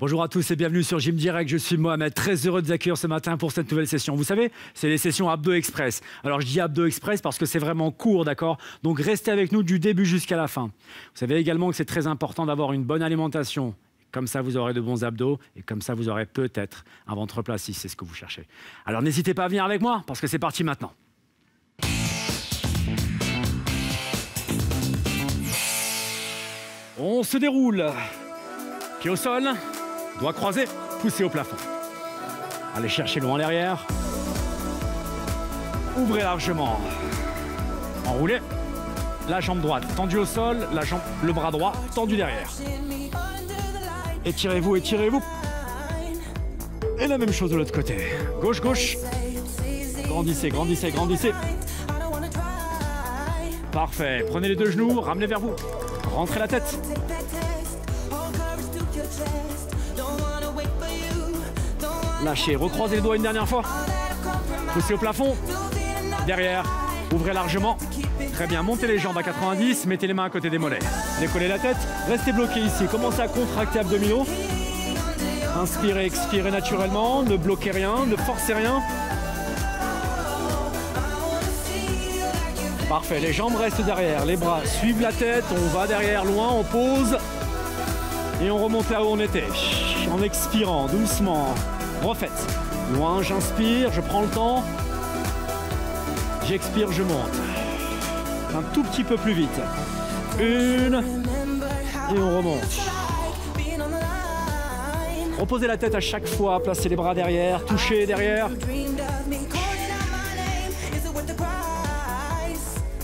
Bonjour à tous et bienvenue sur Gym Direct. Je suis Mohamed, très heureux de vous accueillir ce matin pour cette nouvelle session. Vous savez, c'est les sessions Abdo Express. Alors je dis Abdo Express parce que c'est vraiment court, d'accord? Donc restez avec nous du début jusqu'à la fin. Vous savez également que c'est très important d'avoir une bonne alimentation. Comme ça, vous aurez de bons abdos et comme ça, vous aurez peut-être un ventre plat si c'est ce que vous cherchez. Alors n'hésitez pas à venir avec moi parce que c'est parti maintenant. On se déroule. Pied au sol, doigt croisé, poussé au plafond. Allez chercher loin l'arrière. Ouvrez largement. Enroulez. La jambe droite tendue au sol, la jambe, le bras droit tendu derrière. Étirez-vous, étirez-vous. Et la même chose de l'autre côté. Gauche, gauche. Grandissez, grandissez, grandissez. Parfait. Prenez les deux genoux, ramenez vers vous. Rentrez la tête. Lâchez, recroisez les doigts une dernière fois. Poussez au plafond. Derrière, ouvrez largement. Très bien, montez les jambes à 90, mettez les mains à côté des mollets. Décollez la tête, restez bloqué ici. Commencez à contracter abdominaux. Inspirez, expirez naturellement, ne bloquez rien, ne forcez rien. Parfait, les jambes restent derrière, les bras suivent la tête, on va derrière loin, on pose et on remonte là où on était. En expirant doucement, refaites. Loin, j'inspire, je prends le temps. J'expire, je monte. Un tout petit peu plus vite. Une et on remonte. Reposez la tête à chaque fois, placez les bras derrière, touchez derrière.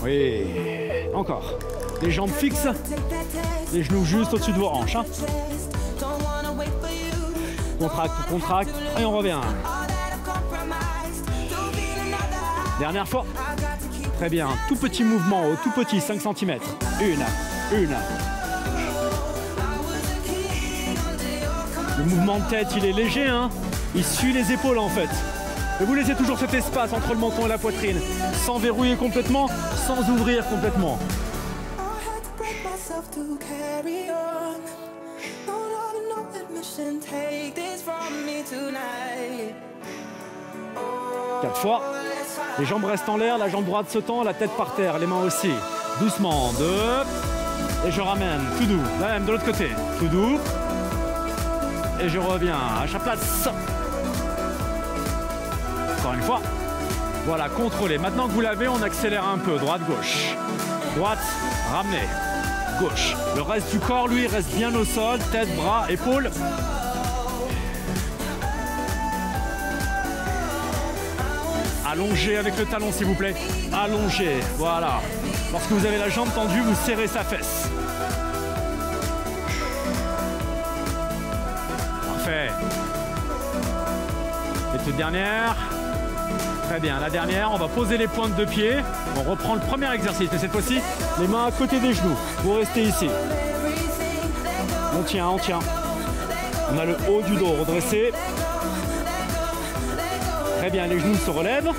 Oui, encore. Les jambes fixes, les genoux juste au-dessus de vos hanches. hein. Contracte, contracte, et on revient. Dernière fois. Très bien, tout petit mouvement tout petit, 5 cm. Une, une. Le mouvement de tête, il est léger, hein Il suit les épaules en fait. Et vous laissez toujours cet espace entre le menton et la poitrine, sans verrouiller complètement, sans ouvrir complètement. Quatre fois. Les jambes restent en l'air, la jambe droite se tend, la tête par terre, les mains aussi. Doucement. Deux. Et je ramène. Tout doux. Même de l'autre côté. Tout doux. Et je reviens à chaque place. Encore une fois. Voilà, contrôlez. Maintenant que vous l'avez, on accélère un peu. Droite, gauche. Droite, ramenez. Gauche. Le reste du corps, lui, reste bien au sol. Tête, bras, épaules. Allongez avec le talon, s'il vous plaît. Allongez. Voilà. Lorsque vous avez la jambe tendue, vous serrez sa fesse. Parfait. Et toute dernière. Très bien, la dernière, on va poser les pointes de pied. On reprend le premier exercice, mais cette fois-ci, les mains à côté des genoux. Vous restez ici. On tient, on tient. On a le haut du dos redressé. Très bien, les genoux se relèvent.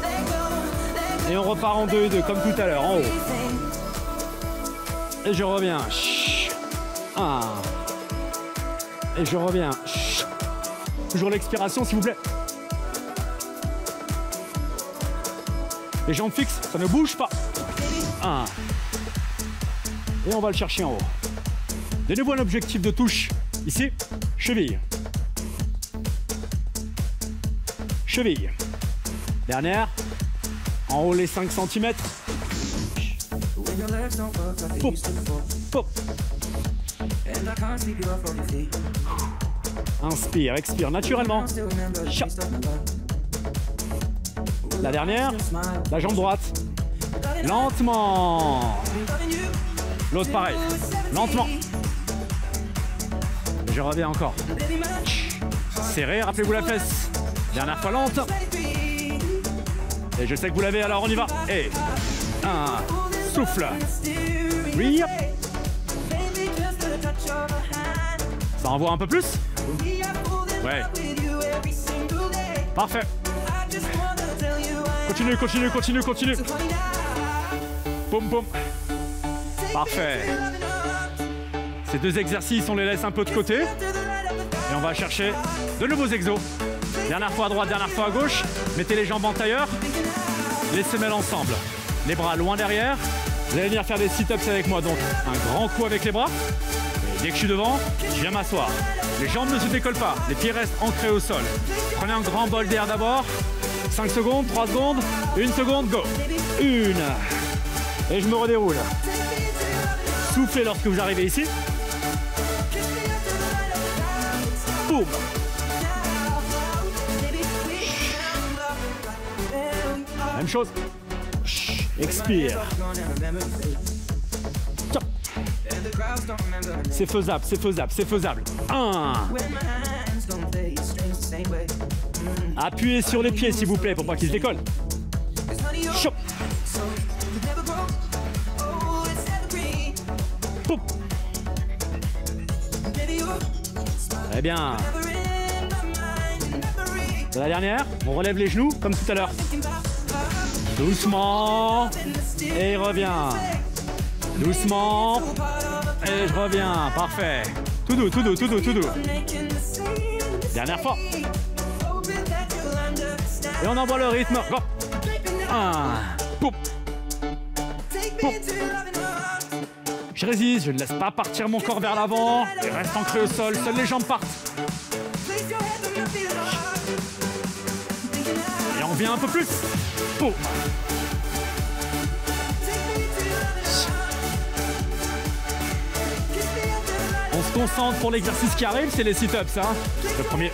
Et on repart en deux et deux, comme tout à l'heure, en haut. Et je reviens. Et je reviens. Toujours l'expiration, s'il vous plaît. Les jambes fixes, ça ne bouge pas. Un. Et on va le chercher en haut. De nouveau un de touche. Ici, cheville. Cheville. Dernière. En haut les 5 cm. Inspire, expire naturellement. La dernière, la jambe droite. Lentement. L'autre pareil. Lentement. Je reviens encore. Serré, rappelez-vous la fesse. Dernière fois lente. Et je sais que vous l'avez, alors on y va. Et un, souffle. Oui. Ça envoie un peu plus Ouais. Parfait. Continue, continue, continue, continue. Boum, boum. Parfait. Ces deux exercices, on les laisse un peu de côté. Et on va chercher de nouveaux exos. Dernière fois à droite, dernière fois à gauche. Mettez les jambes en tailleur. Les semelles ensemble. Les bras loin derrière. Vous allez venir faire des sit-ups avec moi. Donc un grand coup avec les bras. Et dès que je suis devant, je viens m'asseoir. Les jambes ne se décollent pas. Les pieds restent ancrés au sol. Prenez un grand bol d'air d'abord. 5 secondes, 3 secondes, 1 seconde, go. Une. Et je me redéroule. Soufflez lorsque vous arrivez ici. Boum. Même chose. Expire. C'est faisable, c'est faisable, c'est faisable. 1. Appuyez sur les pieds s'il vous plaît pour pas qu'ils se décollent. Chop. Très bien. La dernière. On relève les genoux comme tout à l'heure. Doucement. Et il revient. Doucement. Et je reviens. Parfait. Tout doux, tout doux, tout doux, tout doux. Dernière fois. Et on envoie le rythme. Go. Un. Poum. Je résiste, je ne laisse pas partir mon corps vers l'avant. Et reste ancré au sol, seules les jambes partent. Et on vient un peu plus. On se concentre pour l'exercice qui arrive, c'est les sit-ups. Hein. Le premier.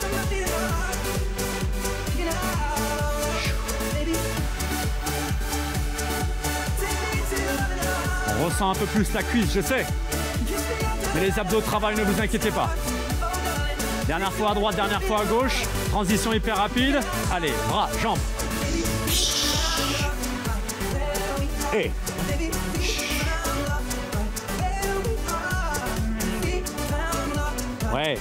On ressent un peu plus la cuisse, je sais. Mais les abdos travaillent, ne vous inquiétez pas. Dernière fois à droite, dernière fois à gauche. Transition hyper rapide. Allez, bras, jambes. Et. Ouais.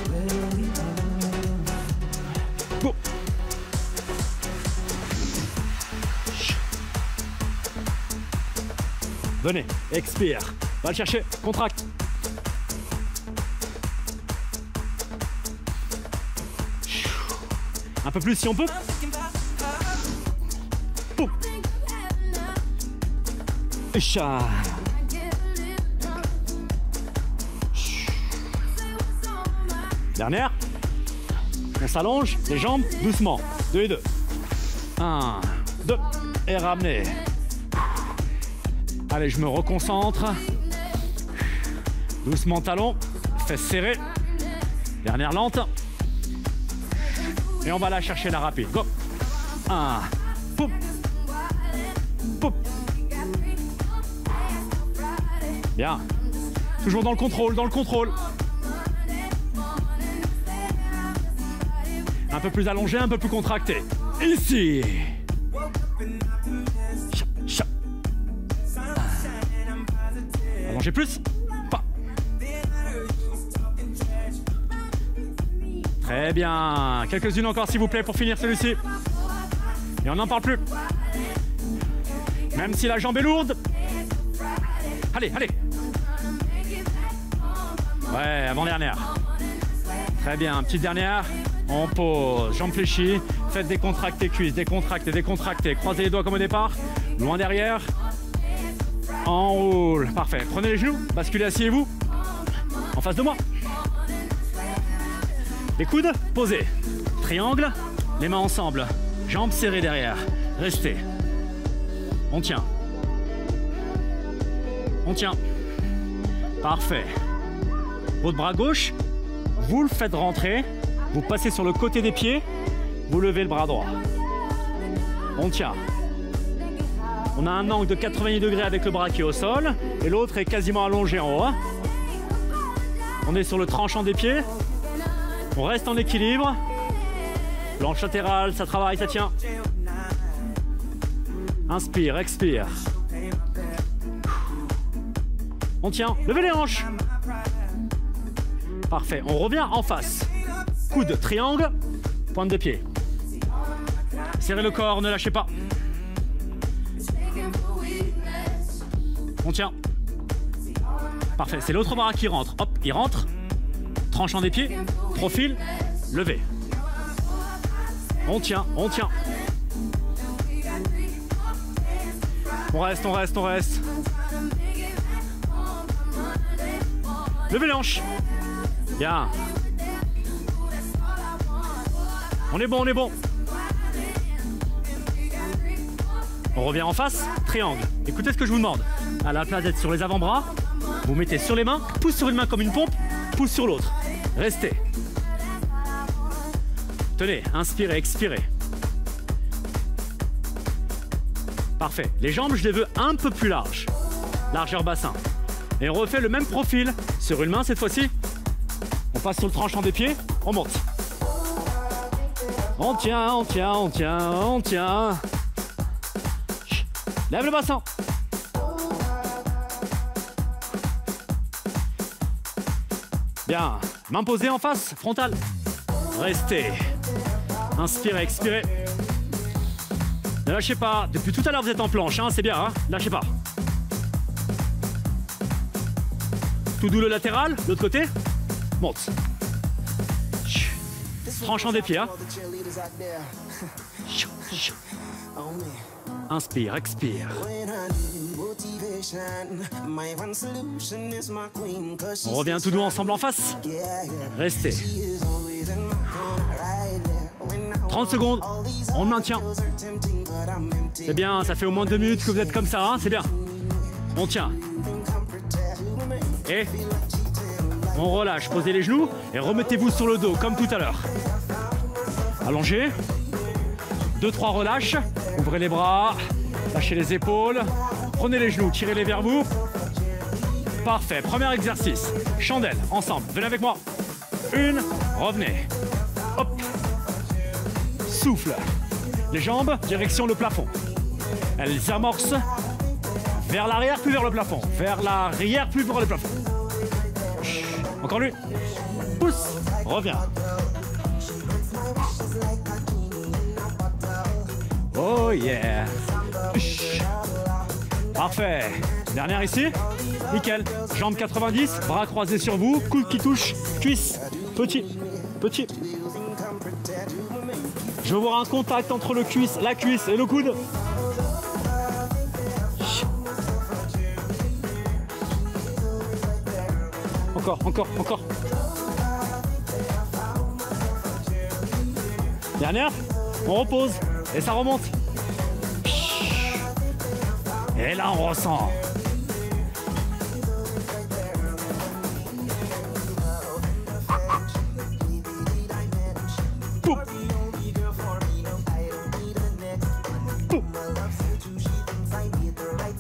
Venez, expire. Va le chercher, contracte. Un peu plus si on peut. Cha. Dernière. On s'allonge, les jambes, doucement. Deux et deux. Un, deux. Et ramenez. Allez, je me reconcentre. Doucement talon, fesses serrées. Dernière lente. Et on va la chercher la rapide. Go. Un. Poum. Poum. Bien. Toujours dans le contrôle, dans le contrôle. Un peu plus allongé, un peu plus contracté. Ici. Allongez plus? Pas. Très bien. Quelques-unes encore, s'il vous plaît, pour finir celui-ci. Et on n'en parle plus. Même si la jambe est lourde. Allez, allez. Ouais, avant-dernière. Très bien, petite dernière. On pose, jambes fléchies. Faites décontracter cuisses, décontracter, décontracter. Croisez les doigts comme au départ. Loin derrière. Enroule. Parfait. Prenez les genoux, basculez, asseyez-vous. En face de moi. Les coudes posés. Triangle, les mains ensemble. Jambes serrées derrière. Restez. On tient. On tient. Parfait. Votre bras gauche, vous le faites rentrer. Vous passez sur le côté des pieds. Vous levez le bras droit. On tient. On a un angle de 90 degrés avec le bras qui est au sol et l'autre est quasiment allongé en haut. On est sur le tranchant des pieds. On reste en équilibre. Planche latérale, ça travaille, ça tient. Inspire, expire. On tient. Levez les hanches. Parfait. On revient en face. Coude, triangle, pointe de pied. Serrez le corps, ne lâchez pas. On tient. Parfait. C'est l'autre bras qui rentre. Hop, il rentre. Tranchant des pieds, profil, levé. On tient, on tient. On reste, on reste, on reste. Levez les hanches. Bien. On est bon, on est bon. On revient en face, triangle. Écoutez ce que je vous demande. À la place d'être sur les avant-bras, vous mettez sur les mains, pousse sur une main comme une pompe, pousse sur l'autre. Restez. Tenez, inspirez, expirez. Parfait. Les jambes, je les veux un peu plus larges. Largeur bassin. Et on refait le même profil sur une main cette fois-ci. On passe sur le tranchant des pieds, on monte. On tient, on tient, on tient, on tient. Lève le bassin. Bien. Main posée en face, frontale. Restez. Inspirez, expirez. Ne lâchez pas. Depuis tout à l'heure, vous êtes en planche, hein, c'est bien. Hein lâchez pas. Tout doux le latéral, l'autre côté. Monte. Tranchant des pieds. Hein. Inspire, expire. On revient tout doux ensemble en face. Restez. 30 secondes, on maintient. C'est bien, ça fait au moins deux minutes que vous êtes comme ça, hein c'est bien. On tient. Et on relâche, posez les genoux et remettez-vous sur le dos comme tout à l'heure. Allongez. 2-3 relâches. Ouvrez les bras, lâchez les épaules, prenez les genoux, tirez-les vers vous. Parfait, premier exercice. Chandelle, ensemble, venez avec moi. Une, revenez. Hop. Souffle. Les jambes, direction le plafond. Elles amorcent vers l'arrière, puis vers le plafond. Vers l'arrière, puis vers le plafond. Encore lui. Pousse. Reviens. Oh yeah. Parfait. Dernière ici. Nickel. Jambes 90, bras croisés sur vous, coude qui touche, cuisse. Petit, petit. Je veux voir un contact entre le cuisse, la cuisse et le coude. Encore, encore, encore. Dernière. On repose. Et ça remonte. Et là, on ressent.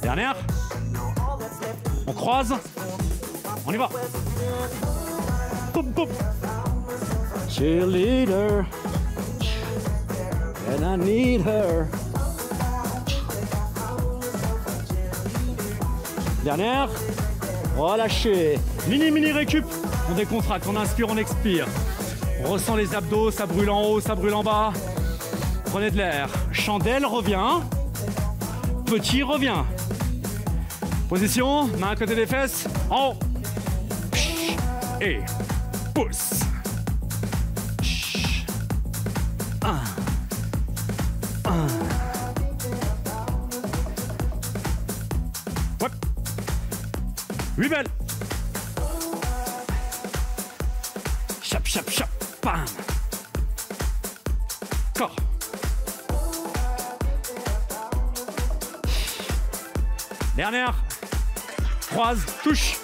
Dernière. On croise. On y va. Cheerleader. And I need her. Dernière. Relâchez. Mini, mini récup. On décontracte, on inspire, on expire. On ressent les abdos, ça brûle en haut, ça brûle en bas. Prenez de l'air. Chandelle revient. Petit revient. Position, main à côté des fesses. En haut. Et pousse. Un. Un. Ouais. Huit belles. Chap, chap, chap. Corps. Dernière. Croise, touche.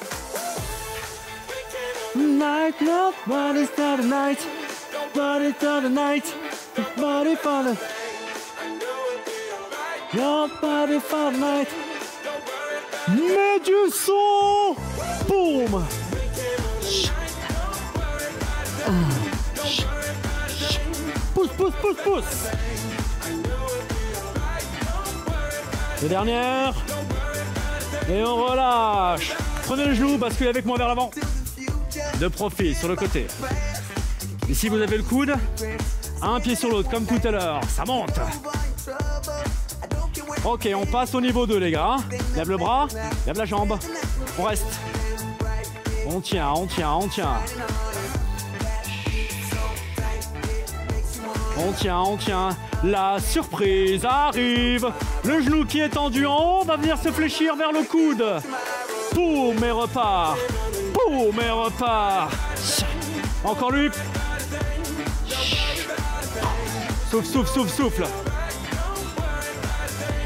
Night, nobody's not a night. Nobody not a night. Nobody for the. Nobody for the night. Mets du son. Boum. Pousse, pousse, pousse, pousse. Les dernières. Et on relâche. Prenez le genou, basculez avec moi vers l'avant. De profil, sur le côté. Ici, vous avez le coude. Un pied sur l'autre, comme tout à l'heure. Ça monte. Ok, on passe au niveau 2, les gars. Lève le bras, lève la jambe. On reste. On tient, on tient, on tient. On tient, on tient. La surprise arrive. Le genou qui est tendu en haut va venir se fléchir vers le coude. Boum et repart. Boum et repart. Encore lui. Souffle, souffle, souffle, souffle.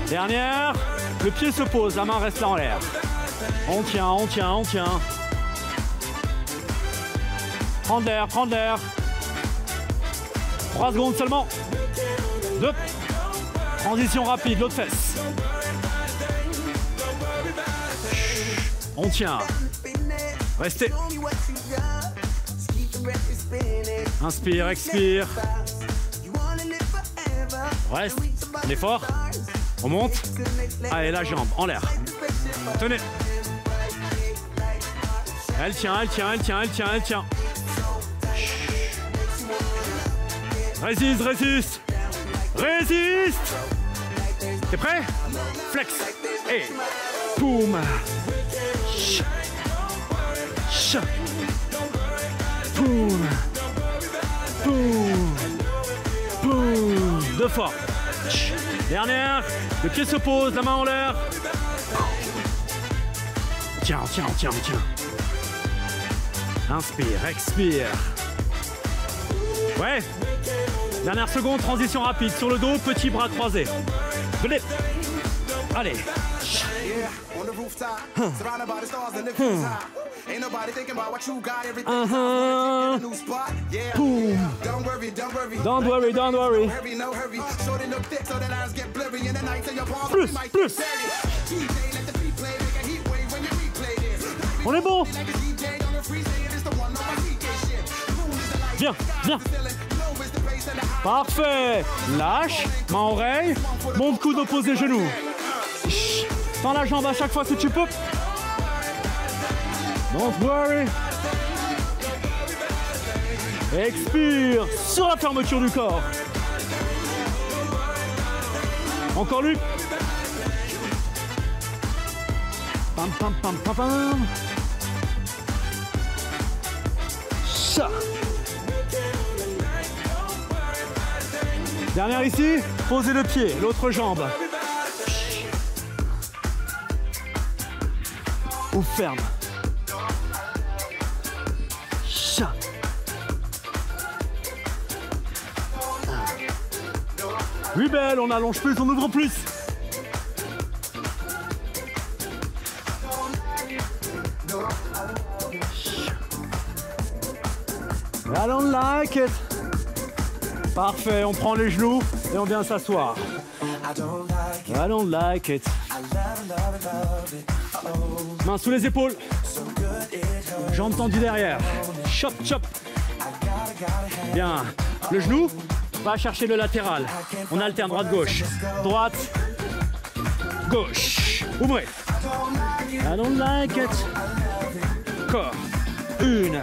Dernière. Le pied se pose, la main reste là en l'air. On tient, on tient, on tient. Prendre l'air, prendre l'air. 3 secondes seulement. 2. Transition rapide, l'autre fesse. On tient. Restez. Inspire, expire. Reste. On est fort. On monte. Allez, la jambe en l'air. Tenez. Elle tient, elle tient, elle tient, elle tient, elle tient. Résiste, résiste. Résiste. T'es prêt? Flex. Et boum. Boum. Deux fois. Dernière. Le pied se pose, la main en l'air. Tiens, tiens, tiens, tiens. Inspire, expire. Ouais. Dernière seconde, transition rapide. Sur le dos, petit bras croisé. Venez. Allez. Uh-huh. Boom. Don't worry, don't worry. Plus, plus. On est bon. Viens, viens. Parfait. Lâche, main oreille, monte coude opposé genou. Tends la jambe à chaque fois si tu peux. Don't worry. Expire sur la fermeture du corps. Encore lui. Pam pam pam pam pam. Ça. Dernière ici, posez le pied, l'autre jambe. Ou ferme. Oui belle, on allonge plus, on ouvre plus. I don't like it. Parfait, on prend les genoux et on vient s'asseoir. I don't like it. Main sous les épaules. Jambes tendues derrière. Chop, chop. Bien. Le genou va chercher le latéral. On alterne droite-gauche. Droite, gauche. Ouvrez. I don't like it. Corps. Une.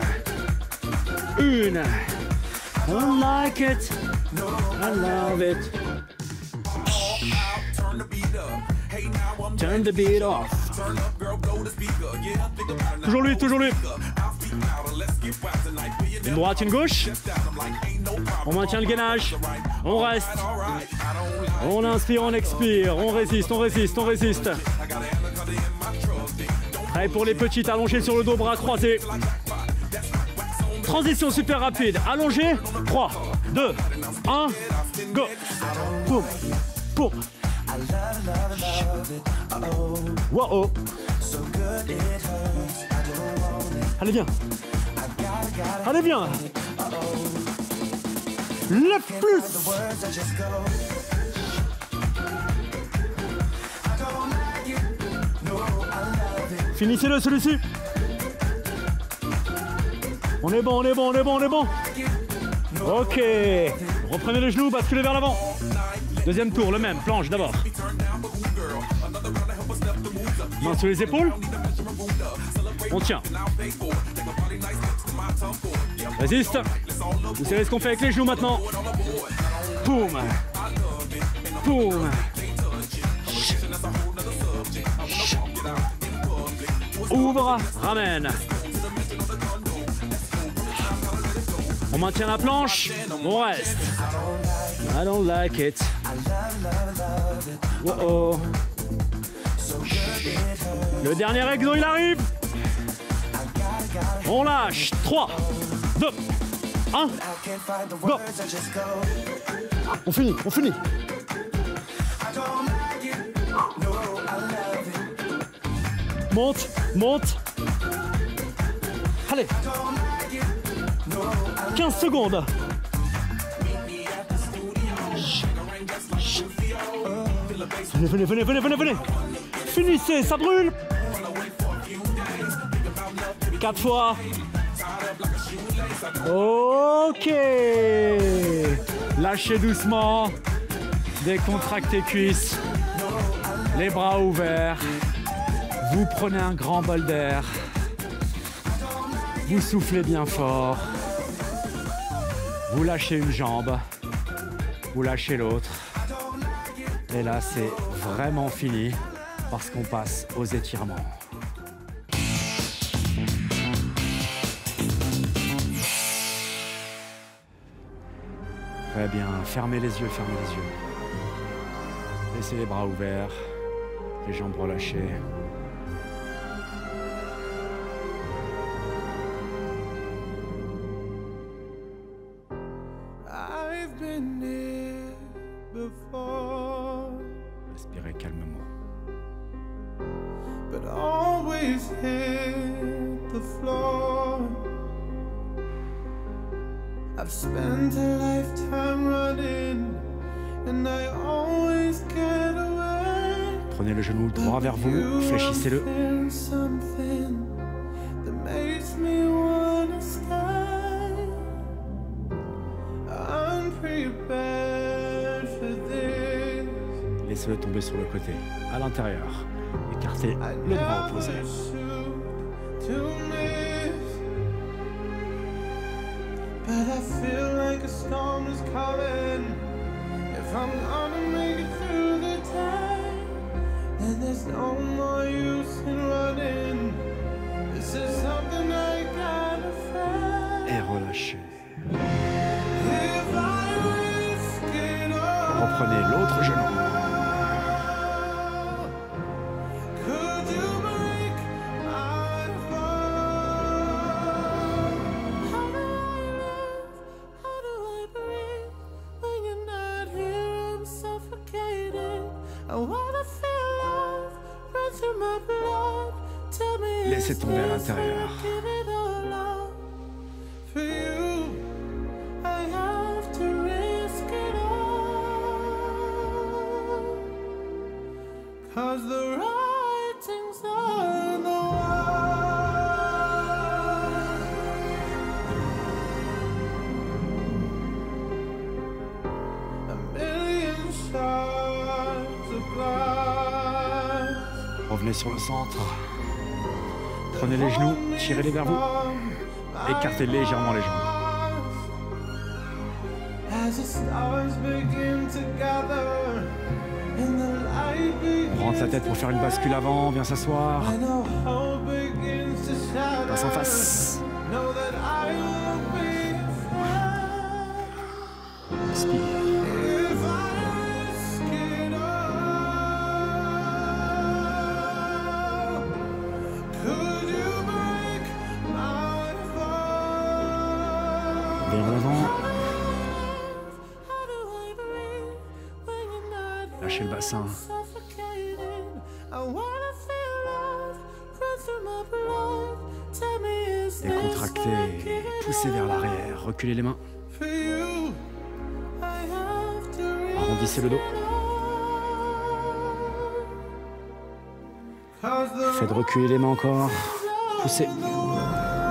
Une. I don't like it. I love it. Turn the beat off. Toujours lui, toujours lui. Une droite, une gauche. On maintient le gainage. On reste. On inspire, on expire. On résiste, on résiste, on résiste. Allez, pour les petites, allongées sur le dos, bras croisés. Transition super rapide. Allongé. 3, 2, 1, go. Boum, boum. Wow. Allez, viens. Allez, viens. Le plus. Finissez-le celui-ci. On est bon, on est bon, on est bon, on est bon. Ok. Reprenez le genou, basculez vers l'avant. Deuxième tour, le même, planche d'abord. Main sur les épaules. On tient. Résiste. Vous savez ce qu'on fait avec les genoux maintenant. Boum. Boum. Ouvre, ramène. On maintient la planche, on reste. I don't like it. Oh oh. Le dernier exo, il arrive. On lâche. 3, 2, 1. Go. On finit, on finit. Monte, monte. Allez. 15 secondes. Venez, venez, venez, venez, venez, venez. Finissez, ça brûle. Quatre fois. Ok. Lâchez doucement. Décontractez cuisses. Les bras ouverts. Vous prenez un grand bol d'air. Vous soufflez bien fort. Vous lâchez une jambe. Vous lâchez l'autre. Et là, c'est vraiment fini parce qu'on passe aux étirements. Très bien, fermez les yeux, fermez les yeux. Laissez les bras ouverts, les jambes relâchées. Spent a lifetime running, and I always get away. Prenez le genou droit vers vous, fléchissez-le. Laissez-le tomber sur le côté, à l'intérieur. Écartez le bras opposé. Storm is coming. If I'm gonna make it through the day, then there's no more use in running. This is something I gotta face. Et relâchez. Reprenez l'autre genou. Revenez sur le centre. Prenez les genoux, tirez-les vers vous. Écartez légèrement les jambes. On rentre la tête pour faire une bascule avant, bien s'asseoir. Passe en face. Give it Poussez vers l'arrière. Reculez les mains. Arrondissez le dos. Faites reculer les mains encore. Poussez.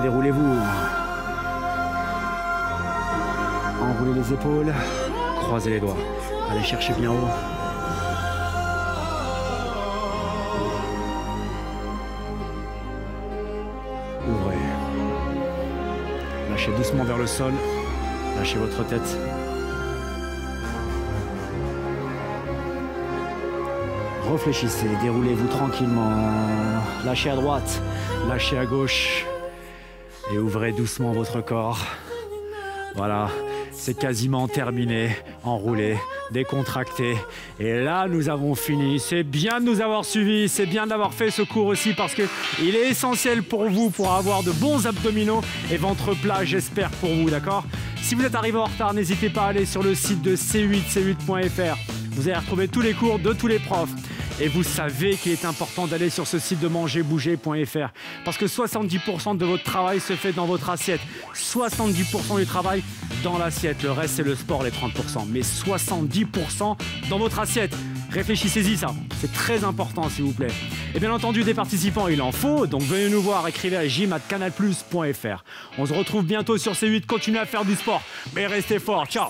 Déroulez-vous. Enroulez les épaules. Croisez les doigts. Allez chercher bien haut. Sol. Lâchez votre tête. Réfléchissez, déroulez-vous tranquillement. Lâchez à droite, lâchez à gauche. Et ouvrez doucement votre corps. Voilà, c'est quasiment terminé, enroulé, décontracté. Et là, nous avons fini. C'est bien de nous avoir suivis, c'est bien d'avoir fait ce cours aussi parce que il est essentiel pour vous pour avoir de bons abdominaux et ventre plat, j'espère pour vous, d'accord? Si vous êtes arrivé en retard, n'hésitez pas à aller sur le site de c8, c8.fr. Vous allez retrouver tous les cours de tous les profs. Et vous savez qu'il est important d'aller sur ce site de mangerbouger.fr parce que 70% de votre travail se fait dans votre assiette. 70% du travail dans l'assiette. Le reste, c'est le sport, les 30%. Mais 70% dans votre assiette. Réfléchissez-y ça, c'est très important s'il vous plaît. Et bien entendu, des participants, il en faut, donc venez nous voir, écrivez à gym.canalplus.fr. On se retrouve bientôt sur C8, continuez à faire du sport, mais restez forts, ciao